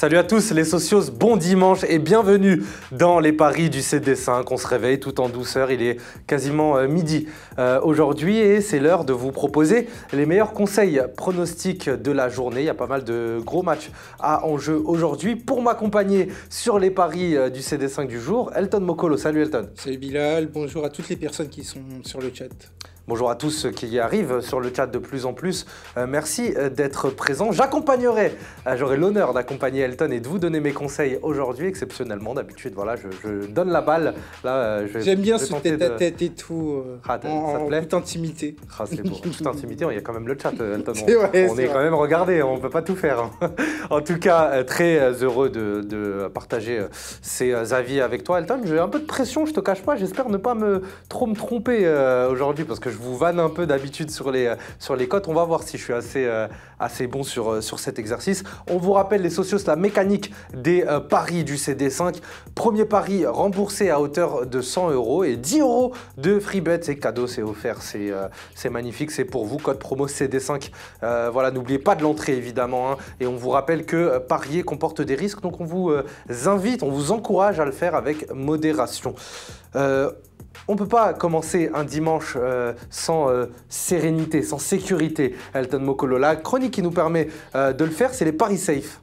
Salut à tous les socios, bon dimanche et bienvenue dans les paris du CD5. On se réveille tout en douceur, il est quasiment euh, midi euh, aujourd'hui et c'est l'heure de vous proposer les meilleurs conseils pronostics de la journée. Il y a pas mal de gros matchs à enjeu aujourd'hui. Pour m'accompagner sur les paris euh, du CD5 du jour, Elton Mokolo. Salut Elton. Salut Bilal, bonjour à toutes les personnes qui sont sur le chat. Bonjour à tous ceux qui y arrivent sur le chat de plus en plus. Euh, merci euh, d'être présents. J'accompagnerai, euh, j'aurai l'honneur d'accompagner Elton et de vous donner mes conseils aujourd'hui, exceptionnellement. D'habitude, voilà, je, donne la balle. Là, J'aime bien ce tête à tête et tout, ah, en, toute intimité. Ah, c'est beau, toute intimité, il y a quand même le chat, Elton. On, est, quand même regardé, on ne peut pas tout faire. En tout cas, très heureux de, partager ces avis avec toi, Elton. J'ai un peu de pression, je te cache pas. J'espère ne pas me trop me tromper aujourd'hui parce que je vous vanne un peu d'habitude sur les, sur les cotes. On va voir si je suis assez, euh, bon sur, euh, sur cet exercice. On vous rappelle, les socios, la mécanique des euh, paris du CD5. Premier pari remboursé à hauteur de 100 euros et 10 euros de free bet. C'est cadeau, c'est offert, c'est magnifique, c'est pour vous. Code promo CD5. voilà, n'oubliez pas de l'entrée évidemment. Hein. Et on vous rappelle que parier comporte des risques. Donc on vous invite, on vous encourage à le faire avec modération. On ne peut pas commencer un dimanche euh, sans euh, sérénité, sans sécurité, Elton Mokolo. La chronique qui nous permet euh, de le faire, c'est les paris safe.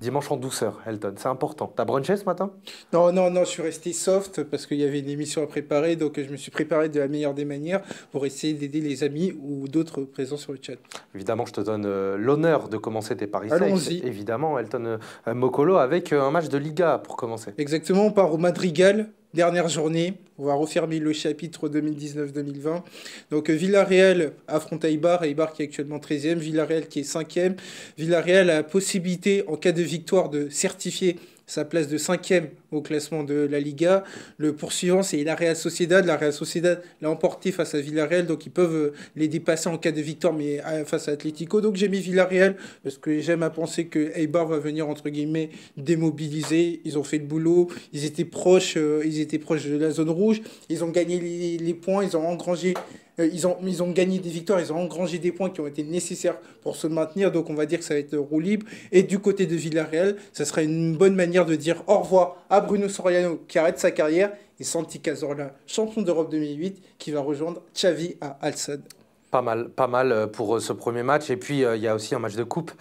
Dimanche en douceur, Elton, c'est important. T'as brunché ce matin? Non, non, non, je suis resté soft parce qu'il y avait une émission à préparer, donc je me suis préparé de la meilleure des manières pour essayer d'aider les amis ou d'autres présents sur le chat. Évidemment, je te donne euh, l'honneur de commencer tes paris Allons-y. Évidemment, Elton euh, Mokolo avec euh, un match de Liga pour commencer. Exactement, on part au Madrigal dernière journée. On va refermer le chapitre 2019-2020. Donc Villarreal affronte Eibar, Eibar qui est actuellement 13e, Villarreal qui est 5e. Villarreal a la possibilité, en cas de victoire, de certifier sa place de cinquième au classement de la Liga. Le poursuivant, c'est la Real Sociedad. La Real Sociedad l'a emporté face à Villarreal, donc ils peuvent euh, les dépasser en cas de victoire, mais euh, face à Atlético. Donc j'ai mis Villarreal, parce que j'aime à penser que Eibar va venir, entre guillemets, démobiliser. Ils ont fait le boulot, ils étaient proches, euh, ils étaient proches de la zone rouge, ils ont gagné les, points, ils ont engrangé ils, ont, ils ont gagné des victoires, ils ont engrangé des points qui ont été nécessaires pour se maintenir. Donc on va dire que ça va être roue libre. Et du côté de Villarreal, ça sera une bonne manière de dire au revoir à Bruno Soriano qui arrête sa carrière et Santi Cazorla, champion d'Europe 2008, qui va rejoindre Xavi à Al-Sad. Pas mal, pas mal euh, pour euh, ce premier match. Et puis, euh, il y a aussi un match de coupe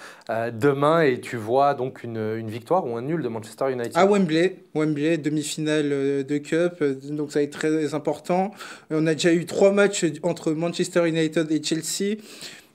demain et tu vois donc une, victoire ou un nul de Manchester United. À Wembley, Wembley, demi-finale de Cup, donc ça va être très important. On a déjà eu trois matchs entre Manchester United et Chelsea.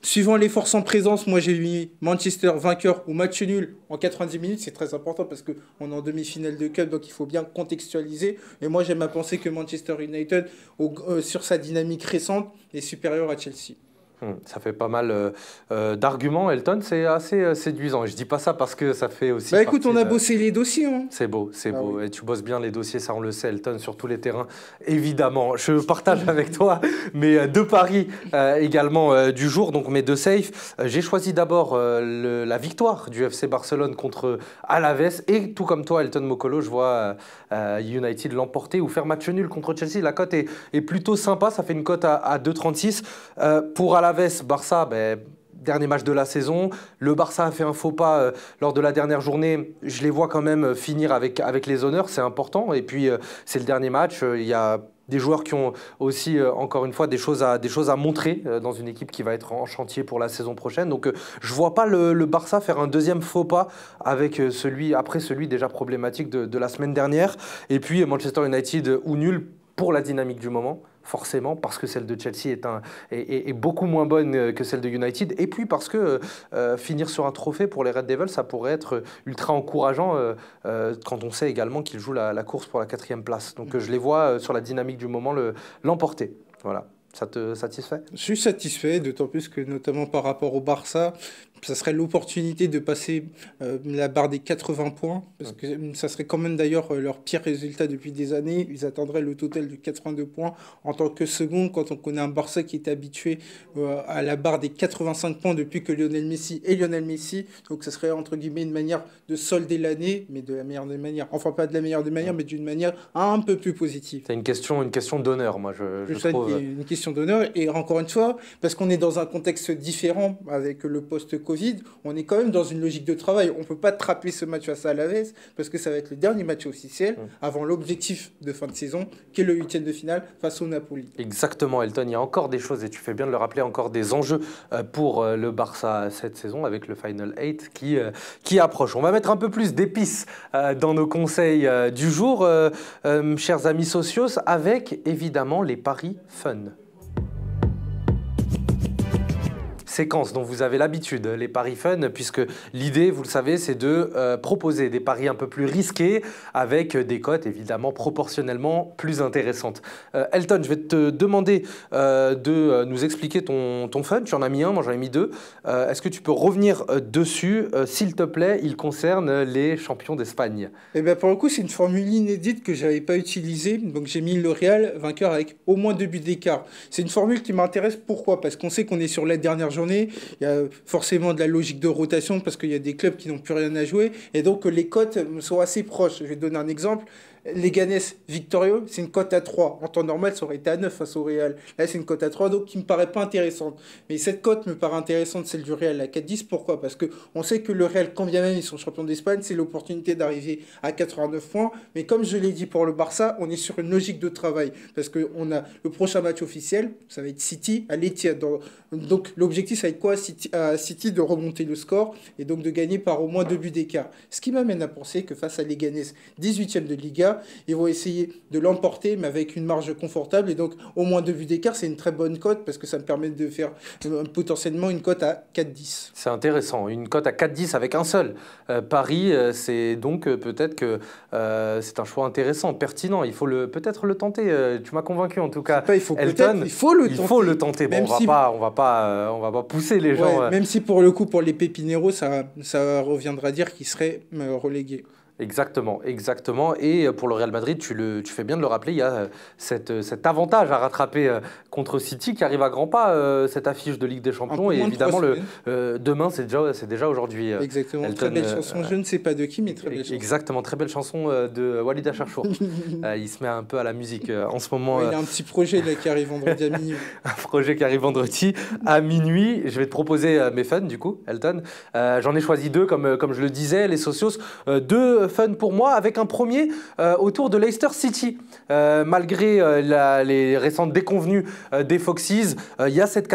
Suivant les forces en présence, moi j'ai mis Manchester vainqueur ou match nul en 90 minutes. C'est très important parce qu'on est en demi-finale de Cup, donc il faut bien contextualiser. Et moi j'aime à penser que Manchester United, euh, sur sa dynamique récente, est supérieur à Chelsea. Hmm, ça fait pas mal euh, euh, d'arguments, Elton, c'est assez euh, séduisant. Et je dis pas ça parce que ça fait aussi. Bah écoute, on a bossé les dossiers. Hein. C'est beau, c'est ah beau. Et tu bosses bien les dossiers, ça on le sait, Elton, sur tous les terrains. Évidemment, je partage avec toi mes deux paris également du jour, donc mes deux safes. J'ai choisi d'abord la victoire du FC Barcelone contre Alaves. Et tout comme toi, Elton Mokolo, je vois United l'emporter ou faire match nul contre Chelsea. La cote est, est, plutôt sympa, ça fait une cote à, à 2,36. pour Alaves, Barça, ben, dernier match de la saison. Le Barça a fait un faux pas euh, lors de la dernière journée. Je les vois quand même euh, finir avec, les honneurs, c'est important. Et puis, euh, c'est le dernier match. Il y a des joueurs qui ont aussi, encore une fois, des choses, à, montrer dans une équipe qui va être en chantier pour la saison prochaine. Donc, je ne vois pas le, Barça faire un deuxième faux pas avec celui, après celui déjà problématique de la semaine dernière. Et puis, Manchester United ou nul pour la dynamique du moment forcément, parce que celle de Chelsea est, un, est, beaucoup moins bonne que celle de United, et puis parce que euh, finir sur un trophée pour les Red Devils, ça pourrait être ultra encourageant euh, euh, quand on sait également qu'ils jouent la, course pour la quatrième place. Donc je les vois sur la dynamique du moment l'emporter. voilà. Ça te satisfait? Je suis satisfait, d'autant plus que notamment par rapport au Barça, ça serait l'opportunité de passer la barre des 80 points, parce que ça serait quand même d'ailleurs leur pire résultat depuis des années. Ils attendraient le total de 82 points en tant que second, quand on connaît un Barça qui est habitué à la barre des 85 points depuis que Lionel Messi est Lionel Messi. Donc ça serait entre guillemets une manière de solder l'année, mais de la meilleure des manières. Enfin, pas de la meilleure des manières, mais d'une manière un peu plus positive. C'est une question, une question d'honneur, moi, je, je, trouve. Une question d'honneur. Et encore une fois, parce qu'on est dans un contexte différent avec le post-Covid, on est quand même dans une logique de travail. On ne peut pas trapper ce match face à Alaves, parce que ça va être le dernier match officiel avant l'objectif de fin de saison, qui est le huitième de finale face au Napoli. Exactement, Elton. Il y a encore des choses, et tu fais bien de le rappeler, encore des enjeux euh, pour euh, le Barça cette saison avec le Final 8 qui, euh, qui approche. On va mettre un peu plus d'épices dans nos conseils du jour, chers amis socios, avec évidemment les paris fun séquence dont vous avez l'habitude, les paris fun, puisque l'idée, vous le savez, c'est de euh, proposer des paris un peu plus risqués avec des cotes évidemment proportionnellement plus intéressantes. Euh, Elton, je vais te demander euh, de nous expliquer ton, fun. Tu en as mis un, moi j'en ai mis deux. Est-ce que tu peux revenir dessus, s'il te plaît Il concerne les champions d'Espagne. Eh bien, pour le coup, c'est une formule inédite que je n'avais pas utilisée. Donc j'ai mis le Real vainqueur avec au moins deux buts d'écart. C'est une formule qui m'intéresse. Pourquoi? Parce qu'on sait qu'on est sur la dernière journée il y a forcément de la logique de rotation parce qu'il y a des clubs qui n'ont plus rien à jouer. Et donc les cotes sont assez proches. Je vais donner un exemple. Leganés victorieux, c'est une cote à 3. En temps normal, ça aurait été à 9 face au Real. Là, c'est une cote à 3, donc qui me paraît pas intéressante. Mais cette cote me paraît intéressante, celle du Real à 4-10. Pourquoi? Parce que on sait que le Real, quand bien même ils sont champions d'Espagne, c'est l'opportunité d'arriver à 89 points. Mais comme je l'ai dit pour le Barça, on est sur une logique de travail. Parce qu'on a le prochain match officiel, ça va être City à l'Etihad. Donc l'objectif, ça va être quoi? City, à City de remonter le score et donc de gagner par au moins deux buts d'écart. Ce qui m'amène à penser que face à Leganés, 18e de Liga, ils vont essayer de l'emporter, mais avec une marge confortable. Et donc, au moins deux buts d'écart, c'est une très bonne cote parce que ça me permet de faire euh, potentiellement une cote à 4-10. C'est intéressant. Une cote à 4-10 avec un seul. Euh, Paris, euh, c'est donc peut-être que c'est un choix intéressant, pertinent. Il faut peut-être le tenter. tu m'as convaincu en tout cas. il faut Elton, il faut le tenter. Il faut le tenter. Bon, on va pas, on va pas, on va pas pousser les gens. même si pour le coup, pour les Pépinero, ça, ça reviendra dire qu'ils seraient relégués. Exactement, exactement. Et pour le Real Madrid, tu, le, tu fais bien de le rappeler, il y a euh, cette, euh, cet avantage à rattraper euh, contre City qui arrive à grands pas, cette affiche de Ligue des Champions. Et évidemment, le, demain, c'est déjà, c'est déjà aujourd'hui. Exactement, très belle chanson. Je ne sais pas de qui, mais très belle chanson. Exactement, très belle chanson de Walid Acharchour. il se met un peu à la musique en ce moment. il y a un petit projet là, qui arrive vendredi à minuit. un projet qui arrive vendredi à minuit. Je vais te proposer mes fans, du coup, Elton. J'en ai choisi deux, comme, comme je le disais, les socios. deux fun pour moi, avec un premier euh, autour de Leicester City. Euh, malgré euh, les récentes déconvenues des Foxes, il y a cette,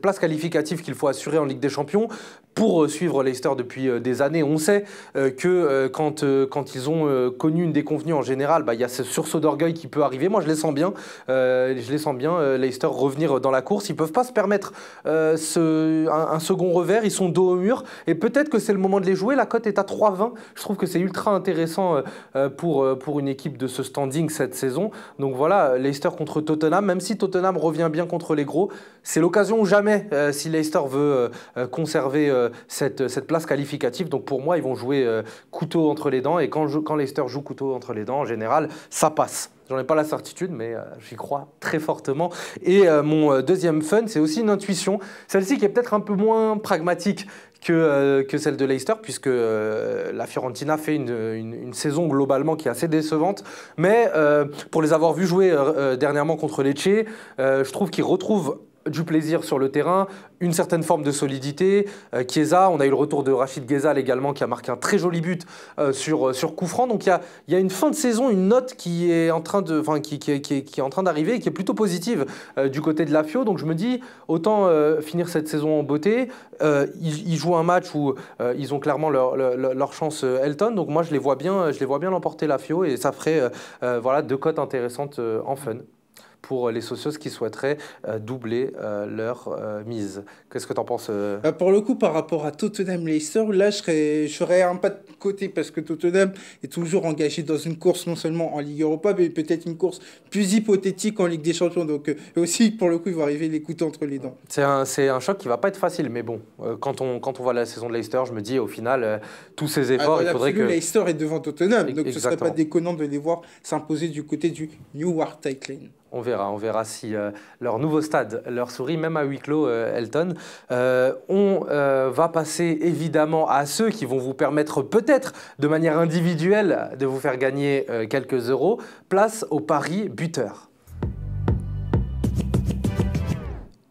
place qualificative qu'il faut assurer en Ligue des Champions pour suivre Leicester depuis des années. On sait que quand, quand ils ont connu une déconvenue en général, bah, il y a ce sursaut d'orgueil qui peut arriver. Moi, je les sens bien. je les sens bien, Leicester, revenir dans la course. Ils ne peuvent pas se permettre un, second revers. Ils sont dos au mur. Et peut-être que c'est le moment de les jouer. La cote est à 3,20. Je trouve que c'est ultra intéressant euh, euh, pour, euh, pour une équipe de ce standing cette saison. Donc voilà, Leicester contre Tottenham, même si Tottenham revient bien contre les gros, c'est l'occasion ou jamais si Leicester veut conserver cette, cette place qualificative. Donc pour moi, ils vont jouer couteau entre les dents. Et quand, quand Leicester joue couteau entre les dents, en général, ça passe. J'en ai pas la certitude, mais j'y crois très fortement. Et mon deuxième fun, c'est aussi une intuition. Celle-ci qui est peut-être un peu moins pragmatique que, euh, que celle de Leicester, puisque euh, la Fiorentina fait une, une, saison globalement qui est assez décevante. Mais euh, pour les avoir vus jouer dernièrement contre Lecce, je trouve qu'ils retrouvent du plaisir sur le terrain, une certaine forme de solidité. Euh, Chiesa, on a eu le retour de Rachid Ghezal également qui a marqué un très joli but euh, sur, euh, sur coup franc. Donc il y a, y a, une fin de saison, une note qui est en train de, qui, qui, qui, est en train d'arriver et qui est plutôt positive du côté de la Fio. Donc je me dis autant finir cette saison en beauté. Ils, jouent un match où ils ont clairement leur, leur, leur, chance Elton. Donc moi je les vois bien, je les vois bien l'emporter la Fio et ça ferait voilà deux cotes intéressantes en fun. Pour les socios qui souhaiteraient doubler leur mise. Qu'est-ce que tu en penses Pour le coup, par rapport à Tottenham-Leicester, là, je serais, je serais un pas de côté parce que Tottenham est toujours engagé dans une course non seulement en Ligue Europa, mais peut-être une course plus hypothétique en Ligue des Champions. Donc aussi, pour le coup, il va arriver les couteaux entre les dents. C'est un, un, choc qui va pas être facile, mais bon, quand, on, quand on voit la saison de Leicester, je me dis au final, tous ces efforts, ah, il faudrait que... Leicester est devant Tottenham, donc ce serait pas déconnant de les voir s'imposer du côté du Newark Tight Lane. On verra, on verra si euh, leur nouveau stade leur sourit, même à huis clos, euh, Elton. Euh, on va passer évidemment à ceux qui vont vous permettre peut-être de manière individuelle de vous faire gagner quelques euros. Place au pari buteur.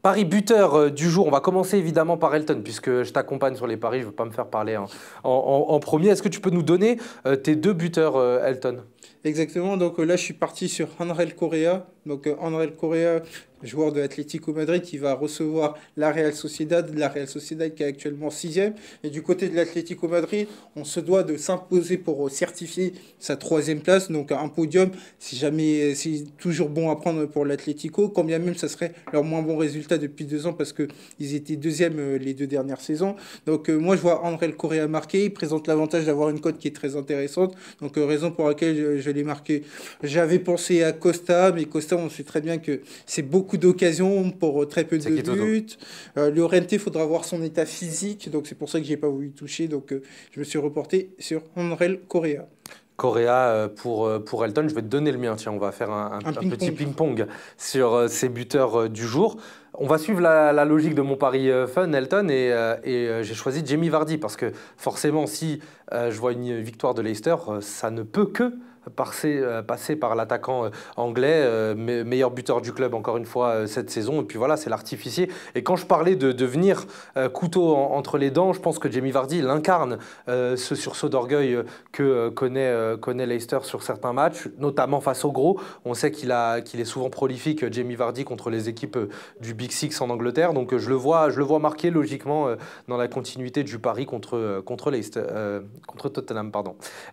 Paris buteur du jour, on va commencer évidemment par Elton, puisque je t'accompagne sur les paris, je ne veux pas me faire parler en, premier. Est-ce que tu peux nous donner tes deux buteurs, Elton? Exactement, donc là je suis parti sur Andrel Correa. Donc Andrel Correa, joueur de l'Atlético Madrid qui va recevoir la Real Sociedad, la Real Sociedad qui est actuellement sixième. Et du côté de l'Atlético Madrid, on se doit de s'imposer pour certifier sa troisième place, donc un podium. Si jamais, c'est toujours bon à prendre pour l'Atlético, quand bien même ça serait leur moins bon résultat depuis deux ans parce qu'ils étaient deuxième euh, les deux dernières saisons. Donc euh, moi je vois André Correa marqué, il présente l'avantage d'avoir une cote qui est très intéressante. Donc euh, raison pour laquelle je, je l'ai marqué. J'avais pensé à Costa, mais Costa on sait très bien que c'est beaucoup d'occasions pour très peu de buts. Euh, le Rente, il faudra voir son état physique, donc c'est pour ça que j'ai pas voulu toucher. Donc euh, je me suis reporté sur Andrel Correa. Correa euh, pour, pour Elton, je vais te donner le mien. Tiens, on va faire un, petit ping-pong sur ces buteurs du jour. On va suivre la, logique de mon pari fun, Elton, et, et j'ai choisi Jamie Vardy parce que forcément, si je vois une victoire de Leicester, ça ne peut que euh, passer par l'attaquant euh, anglais, euh, meilleur buteur du club encore une fois cette saison. Et puis voilà, c'est l'artificier. Et quand je parlais de devenir couteau entre les dents, je pense que Jamie Vardy l'incarne ce sursaut d'orgueil que connaît, connaît Leicester sur certains matchs, notamment face au gros. On sait qu'il qu'il est souvent prolifique, Jamie Vardy, contre les équipes du Big Six en Angleterre. Donc je le vois, je le vois marqué logiquement dans la continuité du pari contre, contre, Leicester, contre Tottenham.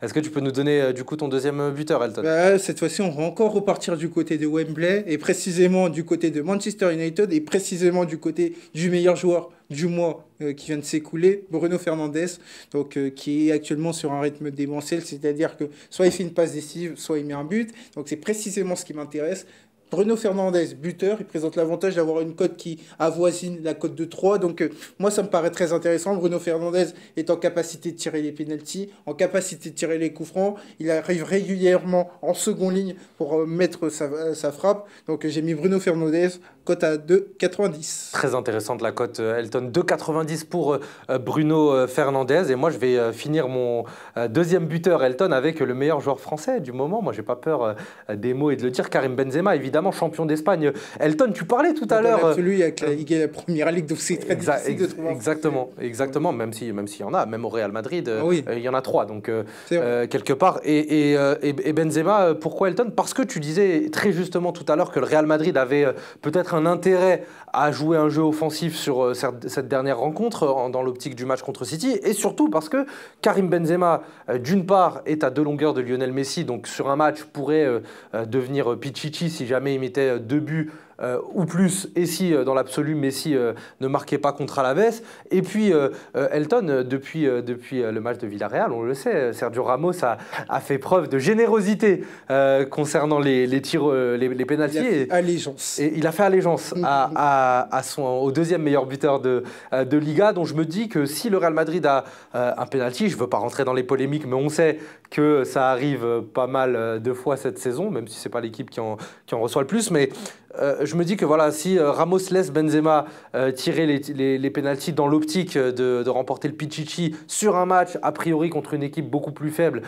Est-ce que tu peux nous donner du coup ton deuxième buteur, Elton. Bah, cette fois-ci, on va encore repartir du côté de Wembley et précisément du côté de Manchester United et précisément du côté du meilleur joueur du mois euh, qui vient de s'écouler, Bruno Fernandez, donc, euh, qui est actuellement sur un rythme démentiel, c'est-à-dire que soit il fait une passe décisive, soit il met un but. Donc c'est précisément ce qui m'intéresse. Bruno Fernandez, buteur, il présente l'avantage d'avoir une cote qui avoisine la cote de 3. Donc, euh, moi, ça me paraît très intéressant. Bruno Fernandez est en capacité de tirer les pénalties, en capacité de tirer les coups francs. Il arrive régulièrement en seconde ligne pour euh, mettre euh, sa frappe. Donc, j'ai mis Bruno Fernandez, cote à 2,90. Très intéressante la cote, Elton. 2,90 pour Bruno Fernandez. Et moi, je vais finir mon deuxième buteur, Elton, avec le meilleur joueur français du moment. Moi, j'ai pas peur des mots et de le dire. Karim Benzema, évidemment champion d'Espagne. Elton, tu parlais tout à l'heure. Celui avec la, Ligue, la première ligue, donc c'est très difficile de trouver. Exactement, exactement. Même si, même s'il y en a, même au Real Madrid, ah euh, il y en a trois, donc euh, euh, quelque part. Et, et, Benzema, pourquoi Elton? Parce que tu disais très justement tout à l'heure que le Real Madrid avait peut-être un intérêt à jouer un jeu offensif sur cette dernière rencontre dans l'optique du match contre City, et surtout parce que Karim Benzema, d'une part, est à deux longueurs de Lionel Messi, donc sur un match pourrait devenir Pichichi si jamais il mettait euh, deux buts euh, ou plus, et si euh, dans l'absolu Messi ne marquait pas contre Alaves. Et puis Elton, depuis, depuis le match de Villarreal, on le sait, Sergio Ramos a, a fait preuve de générosité concernant les, les tirs, les, les pénalties. Il a fait allégeance. Et, il a fait allégeance à, à, à, son, au deuxième meilleur buteur de, de Liga, dont je me dis que si le Real Madrid a un pénalty, je ne veux pas rentrer dans les polémiques, mais on sait que ça arrive pas mal de fois cette saison, même si ce n'est pas l'équipe qui en, qui en reçoit le plus. Mais euh, je me dis que voilà, si euh, Ramos laisse Benzema euh, tirer les, les, les pénalties dans l'optique de, de, remporter le Pichichi sur un match, a priori contre une équipe beaucoup plus faible,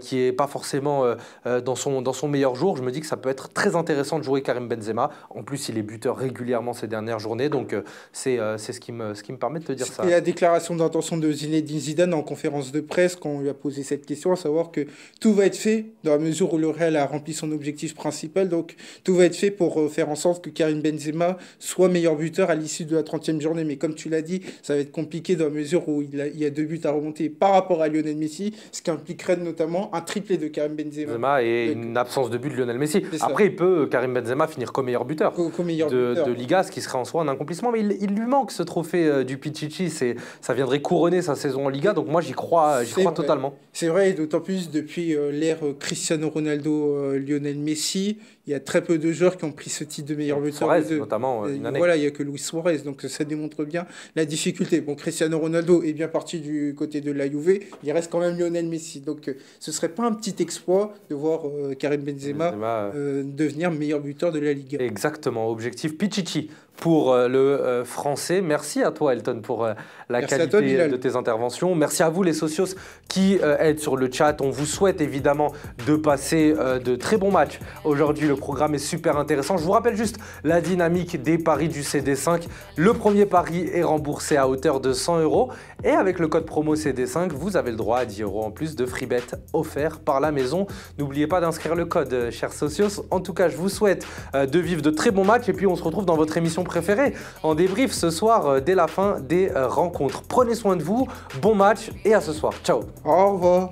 qui n'est pas forcément dans, son, dans son meilleur jour, je me dis que ça peut être très intéressant de jouer Karim Benzema. En plus, il est buteur régulièrement ces dernières journées, donc c'est ce, qui me, ce qui me permet de te dire ça. Et la déclaration d'intention de Zinedine Zidane en conférence de presse, quand on lui a posé cette question, à savoir que tout va être fait dans la mesure où le Real a rempli son objectif principal, donc tout va être fait pour faire faire en sorte que Karim Benzema soit meilleur buteur à l'issue de la 30e journée. Mais comme tu l'as dit, ça va être compliqué dans la mesure où il, y a deux buts à remonter par rapport à Lionel Messi, ce qui impliquerait notamment un triplé de Karim Benzema. Benzema et une absence de but de Lionel Messi. Après, il peut, Karim Benzema, finir comme meilleur buteur, de, Liga, ce qui serait en soi un accomplissement. Mais il, lui manque ce trophée euh, du Pichichi. Ça viendrait couronner sa saison en Liga. Donc moi, j'y crois, j'y crois totalement. C'est vrai, d'autant plus depuis euh, l'ère Cristiano Ronaldo, Lionel Messi, il y a très peu de joueurs qui ont pris ce titre de meilleur buteur. Suarez, notamment, une année. Voilà, il n'y a que Luis Suarez, donc ça démontre bien la difficulté. Bon, Cristiano Ronaldo est bien parti du côté de la Juve, il reste quand même Lionel Messi. Donc ce serait pas un petit exploit de voir euh, Karim Benzema, euh, devenir meilleur buteur de la Ligue. Exactement, objectif Pichichi pour euh, le euh, français. Merci à toi, Elton, pour euh, la qualité de tes interventions. Merci à vous, les socios, qui aident sur le chat. On vous souhaite évidemment de passer de très bons matchs. Aujourd'hui, le programme est super intéressant. Je vous rappelle juste la dynamique des paris du CD5. Le premier pari est remboursé à hauteur de 100 euros. Et avec le code promo CD5, vous avez le droit à 10 euros en plus de free bet offert par la maison. N'oubliez pas d'inscrire le code, chers socios. En tout cas, je vous souhaite de vivre de très bons matchs. Et puis, on se retrouve dans votre émission préféré en débrief ce soir euh, dès la fin des euh, rencontres. Prenez soin de vous, bon match et à ce soir. Ciao. Au revoir.